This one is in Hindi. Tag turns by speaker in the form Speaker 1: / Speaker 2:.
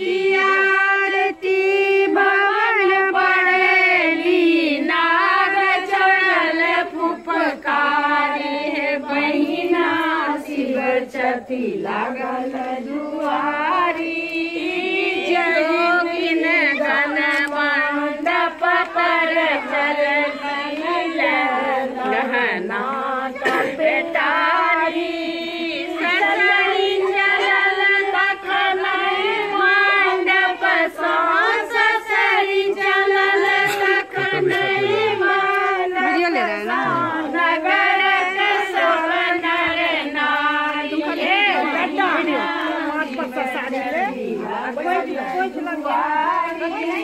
Speaker 1: की आरती भवन नाग चढ़ल फुपकारे बहिना शिव चति लागल दुआरी जोगिन गन मंडप पर चल गहना पेटारी Foi de lagoa.